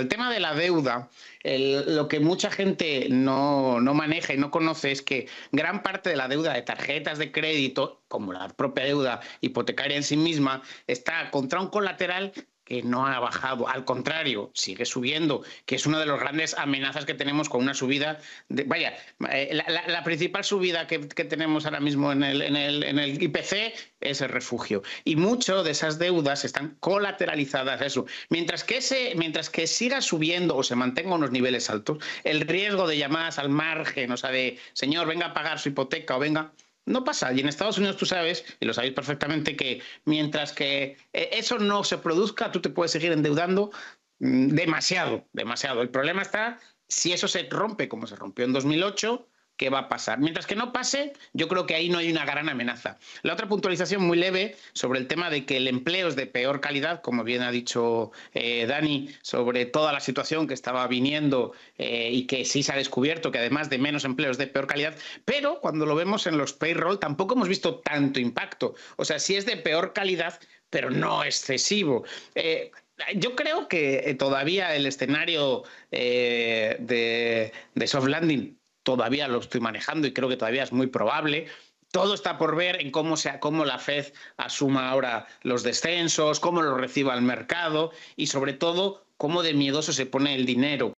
El tema de la deuda, lo que mucha gente no, no, maneja y no conoce es que gran parte de la deuda de tarjetas de crédito, como la propia deuda hipotecaria en sí misma, está contra un colateral que no ha bajado, al contrario, sigue subiendo, que es una de las grandes amenazas que tenemos con una subida. De, vaya, eh, la, principal subida que, tenemos ahora mismo en el, en, el, en el, IPC es el refugio. Y mucho de esas deudas están colateralizadas a eso. Mientras que, ese, mientras que siga subiendo o se mantenga unos niveles altos, el riesgo de llamadas al margen, o sea, de señor, venga a pagar su hipoteca o venga, no pasa. Y en Estados Unidos tú sabes, y lo sabéis perfectamente, que mientras que eh, eso no se produzca, tú te puedes seguir endeudando mm, demasiado, demasiado. El problema está si eso se rompe como se rompió en 2008 qué va a pasar. Mientras que no pase, yo creo que ahí no hay una gran amenaza. La otra puntualización muy leve sobre el tema de que el empleo es de peor calidad, como bien ha dicho eh, Dani, sobre toda la situación que estaba viniendo eh, y que sí se ha descubierto que además de menos empleo es de peor calidad, pero cuando lo vemos en los payroll tampoco hemos visto tanto impacto. O sea, sí es de peor calidad, pero no excesivo. Eh, yo creo que todavía el escenario de soft landing todavía lo estoy manejando y creo que todavía es muy probable. Todo está por ver en cómo, sea, cómo la Fed asuma ahora los descensos, cómo lo reciba el mercado y sobre todo cómo de miedoso se pone el dinero